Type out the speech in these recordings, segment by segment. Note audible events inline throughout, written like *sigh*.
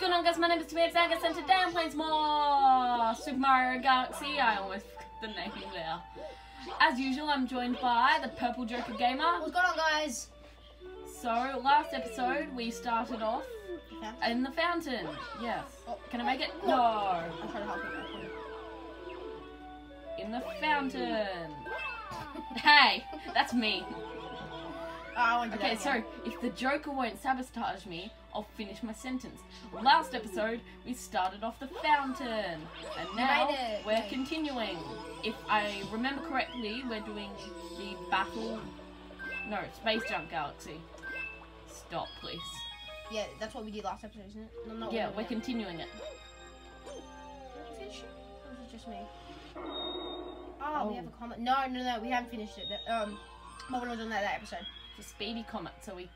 going on guys? My name is Tobias Angus and today I'm playing some more Super Mario Galaxy. I almost the name there. As usual, I'm joined by the Purple Joker Gamer. What's going on, guys? So, last episode we started off Okay. in the fountain. Yes. Oh. Can I make it? No. I'm trying to help you. In the fountain. Hey, that's me. Oh, I want to do Okay, so if the Joker won't sabotage me, I'll finish my sentence. Last episode, we started off the fountain, and now we're continuing. If I remember correctly, we're doing the battle. No, Space Junk Galaxy. Stop, please. Yeah, that's what we did last episode, isn't it? No, not Yeah, we're we continuing it. Finish it? Or was it just me? Oh, Oh. we have a comment. No, no, no, we haven't finished it. Um, but we're not doing that, that episode. It's a speedy comet, so we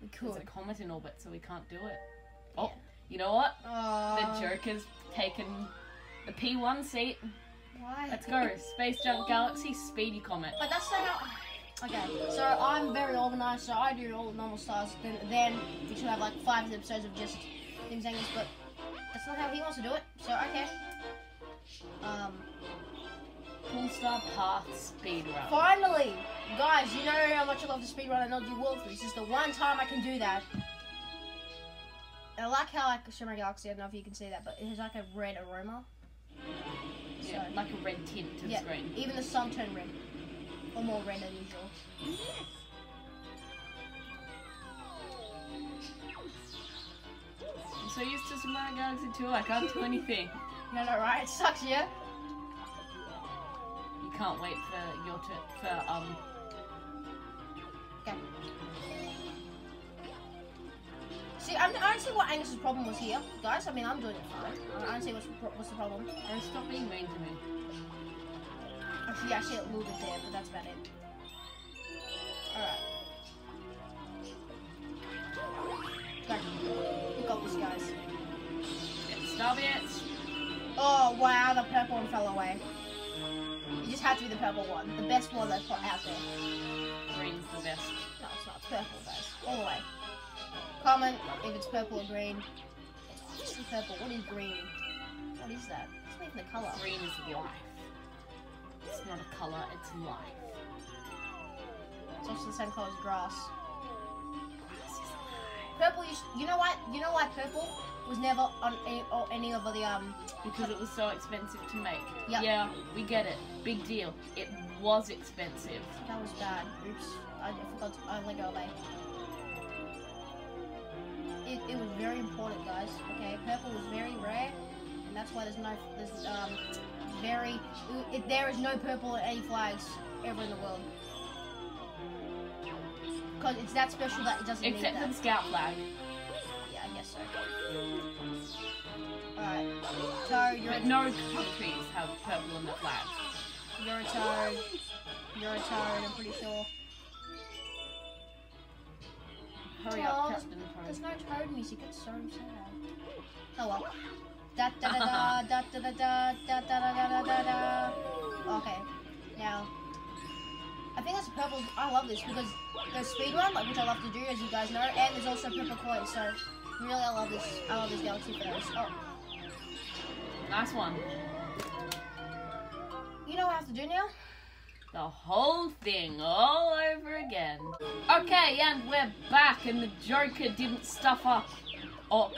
We there's a comet in orbit, so we can't do it. Oh, Yeah. you know what? Oh, The Joker's taken the P1 seat. Why? Let's go. Space Junk Galaxy Speedy Comet. But that's not how. Okay, so I'm very organized, so I do all the normal stars. Then, then we should have like five episodes of just things like this, But that's not how he wants to do it. So okay. Um, Pull Star Path Speed Run. finally, guys, you know how much I love the speedrun and LG World. This is the one time I can do that. And I like how like Shimmer Galaxy. I don't know if you can see that, but it has like a red aroma. Yeah, So- like a red tint to the Yeah, screen. even the sun turned red, or more red than usual. Yes. I'm so used to Mario Galaxy 2, I can't do anything. *laughs* You know, right? It sucks, yeah. Can't wait for your turn, for, um, Okay. See, I'm, I don't see what Angus's problem was here, guys. I mean, I'm doing it fine. I don't see what's, the what's the problem. oh, stop being mean to me. Actually, I see a little bit there, but that's about it. Alright. Right. We got this, guys. Star Bits. Oh, wow, the purple one fell away. It just had to be the purple one. The best one that's out there. Green's the best. No, it's not. It's purple, guys. All the way. Comment if it's purple or green. It's obviously purple. What is green? What is that? It's not even the color. Green is life. It's not a color, it's life. It's also the same color as grass. Grass is life. Purple. You, you know what? You know why purple was never on any, or any of the um. Because it was so expensive to make. Yep. Yeah, we get it. Big deal. It was expensive. That was bad. Oops. I forgot. To, I let go away. It, it was very important, guys. Okay, purple was very rare, and that's why there's no there's um very it, there is no purple in any flags ever in the world. Because it's that special that it doesn't Except for the scout flag. Yeah, I guess so. Alright. So, you're But no countries have purple on their flags. you're a toad. You're a toad, I'm pretty sure. Hurry Oh, up, Captain There's no toad music, it's so sad. Oh well. Da da da da da da da da da da da da da da. Okay, now. I think that's a purple. I love this because there's speedrun, like which I love to do, as you guys know, and there's also purple coins. So really, I love this. I love this galaxy for those. Oh, Nice one. you know what I have to do now? The whole thing all over again. Okay, and we're back, and the Joker didn't stuff up. Or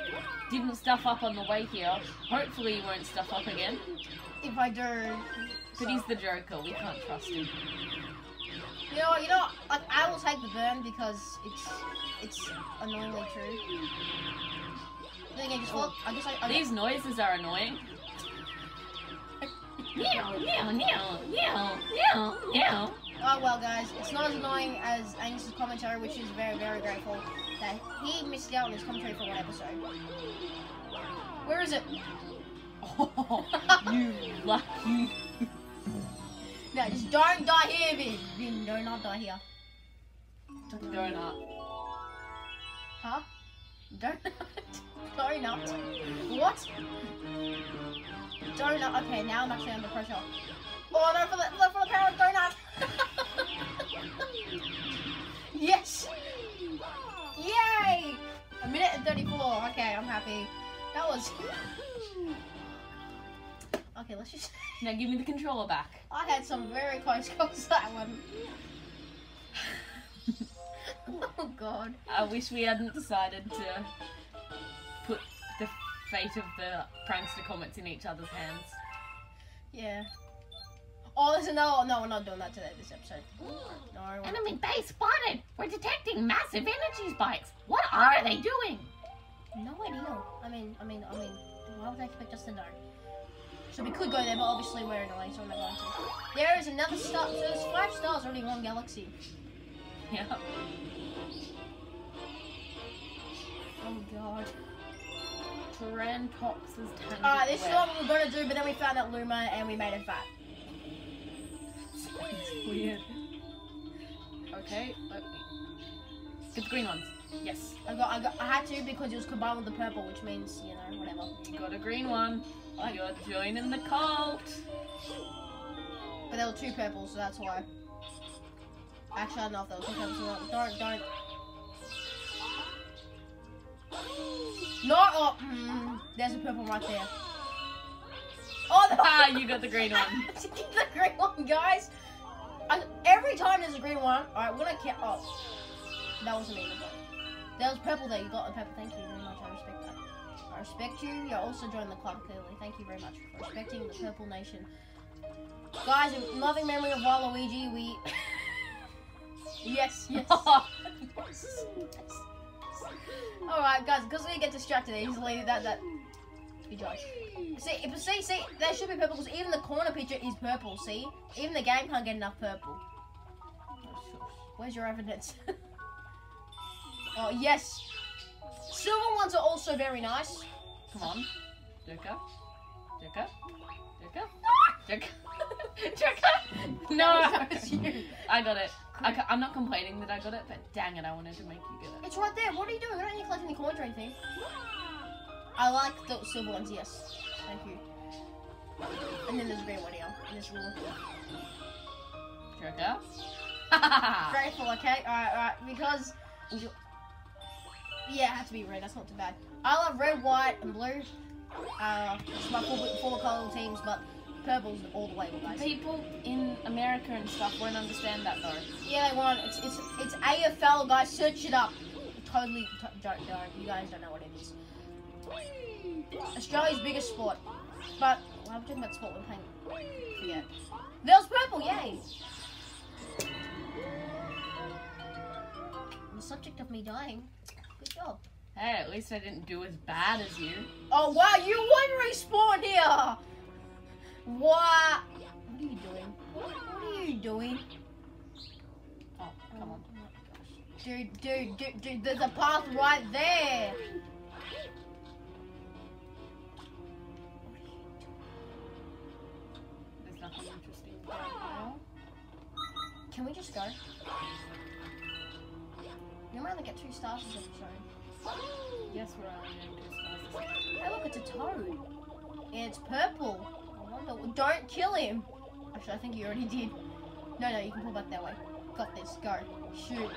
didn't stuff up on the way here. Hopefully, he won't stuff up again. If I do, But so- he's the Joker. We can't trust him. You know, you know, like I will take the burn because it's it's annoyingly true. Then again, just follow, I guess I, I These noises are annoying. Meow, meow, meow, meow, meow, meow. Oh well, guys, it's not as annoying as Angus's commentary, which is very, very grateful that he missed out on his commentary for one episode. Where is it? Oh, *laughs* you lucky. *laughs* No, just don't die here, Vin. Vin, do not die here. Donut. Huh? Don't. *laughs* Donut. What? Donut. Okay, now I'm actually under pressure. Oh no, for the, the, for the power of donut. *laughs* yes. Yay! A minute and 34. Okay, I'm happy. That was. Okay, let's just. *laughs* Now give me the controller back. I had some very close calls that one. *laughs* oh god. I wish we hadn't decided to put the fate of the prankster comets in each other's hands. Yeah. Oh, there's another. No, we're not doing that today. This episode. No. Enemy base spotted! We're detecting massive energy spikes! What are they doing? No idea. I mean, I mean, I mean, why would they expect us to know? So we could go there, but obviously we're annoying, so we're not going to. There is another star. So there's five stars already in one galaxy. Yeah. Oh god. Tarantox's tangled Alright, this is what we were gonna do, but then we found out Luma and we made it fat. It's weird. Okay, let me... Get the green ones. Yes. I got, I got, I had to because it was combined with the purple, which means you know whatever. You got a green one. You're joining the cult. But there were two purples, so that's why. Actually, I don't know if there were two purples. or not. Don't, don't. No, oh, mm, there's a purple right there. Oh, the, Ah, you got the green one. *laughs* the green one, guys. I, every time there's a green one, alright, we're gonna count. Oh, that wasn't me. but There was purple there. You got the purple. Thank you very much. I respect that. I respect you. You're also joined the club clearly. Thank you very much for respecting the purple nation. Guys, in loving memory of Waluigi, we. *laughs* yes, *laughs* yes. yes. Alright, guys, because we get distracted easily, that that. Good job. See, if, see, see, there should be purple because even the corner picture is purple. See, even the game can't get enough purple. Where's your evidence? *laughs* oh yes, silver ones are also very nice. Come on. Joker. Joker. Joker. Joker. *laughs* Joker. *laughs* No. I got it. I ca- I'm not complaining that I got it, but dang it, I wanted to make you get it. It's right there. What are you doing? We don't need to collect any coins or anything. I like the silver ones. Yes, thank you. And then there's a green one here. And this ruler. Joker. *laughs* Grateful, okay? Alright, alright, because. Yeah, it had to be red, that's not too bad. I love red, white, and blue. Uh, it's my four, four color teams, but purple's all the way, guys. People in America and stuff won't understand that though. Yeah, they want it's it's it's AFL, guys. Search it up. Totally don't don't. You guys don't know what it is. Australia's biggest sport, but why are we talking about sport? We're playing. Forget. There's purple, yay! The subject of me dying. Good job. Hey, at least I didn't do as bad as you. Oh wow, you would respawn here! What? What are you doing? What are you doing? Oh, come on. Dude, dude, dude, dude, there's a path right there! There's nothing interesting. Can we just go? You might only get two stars this episode. Yes, we're only doing two stars. Hey look, it's a toad. It's purple. I wonder, don't kill him! Actually, I think you already did. No, no, you can pull back that way. Got this, go. Shoot. *laughs*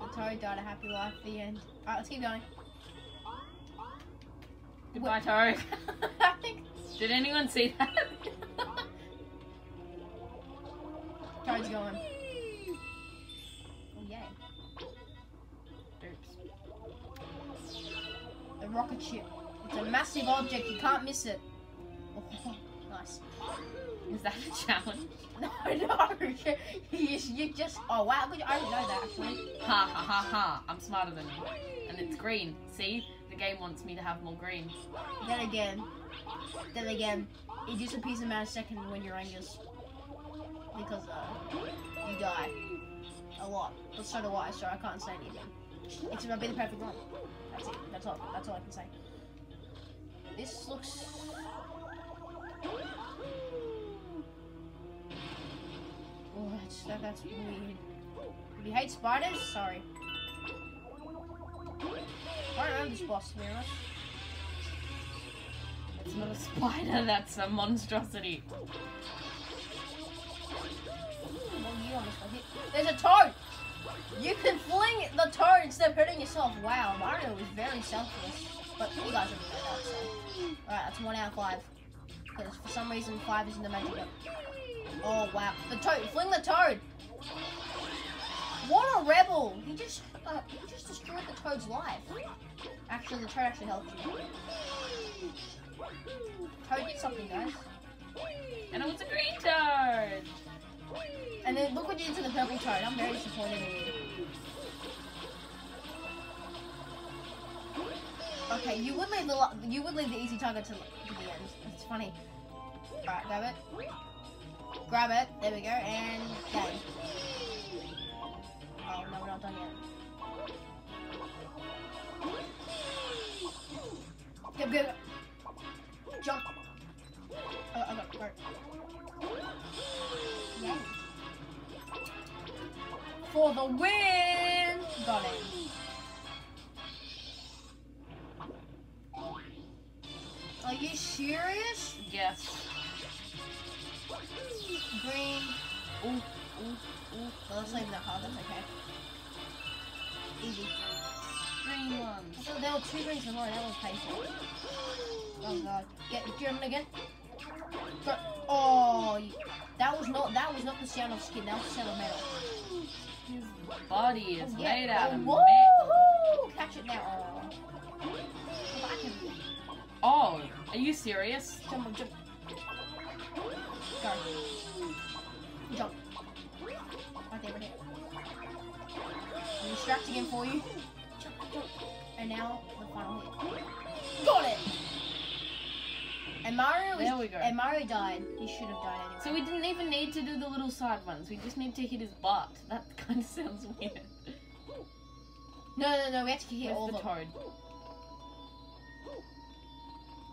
The toad died a happy life, at the end. Alright, let's keep going. Goodbye, Toad. *laughs* I think Did anyone see that? *laughs* Toad's going. Massive object, you can't miss it. Oh, nice. Is that a challenge? *laughs* No, no, *laughs* you, you just. Oh wow, I didn't know that actually. Ha ha ha ha. I'm smarter than you. And it's green. See? The game wants me to have more green. Then again, then again, it disappears in a second when you're anxious because uh, you die a lot. But so do I, so I can't say anything. Except I'll be the perfect one. That's it. That's all. That's all I can say. This looks. Oh, that's, that, that's weird. If you hate spiders, sorry. I don't know this boss, to be honest. It's not a spider, that's a monstrosity. Well, you almost got hit. There's a toad! You can fling the toad instead of hurting yourself. Wow, Mario is very selfless. But you guys already know that, so. Alright, that's one out of five. Because for some reason, five isn't the magic number. Oh, wow. The toad, fling the toad! What a rebel! He just, uh, he just destroyed the toad's life. Actually, the toad actually helped you. Toad did something, guys. And it was a green toad. And then look what you did to the purple toad. I'm very disappointed in you. Okay, you would leave the you would leave the easy target to, to the end. It's funny. Alright, grab it. Grab it. There we go. And game. Oh no, we're not done yet. Go, go, go. Jump. Oh, I got go. Yeah. For the win! Are you serious? Yes. Green. Ooh, ooh, ooh. Well, let's leave that hard. That's okay. Easy. Green ones. So there were two greens in before. That was painful. Oh god. Get German again. Go. Oh, that was not that was not the sound of skin. That was the sound of metal. His body is Oh, yeah. made out of oh, metal. woohoo! Catch it now. Oh. Oh, are you serious? jump, jump. Go. Jump. Right there, right there. I'm distracting him for you. Jump, jump. And now the final hit. Got it. And Mario is, There we go. And Mario died. He should have died anyway. So we didn't even need to do the little side ones. We just need to hit his butt. That *laughs* kind of sounds weird. no, no, no. We have to hit all Where's of the them. toad?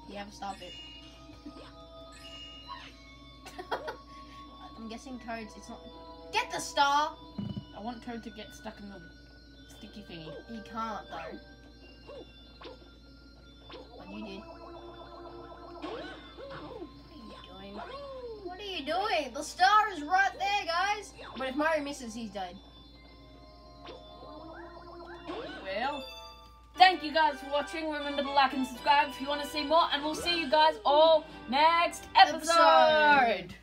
You have to stop it. I'm guessing toads. It's not. Get the star. I want Toad to get stuck in the sticky thingy. He can't though. But you did. What are you doing? What are you doing? The star is right there, guys. But if Mario misses, he's dead. Thank you guys for watching. Remember to like and subscribe if you want to see more. And we'll see you guys all next episode. Episode.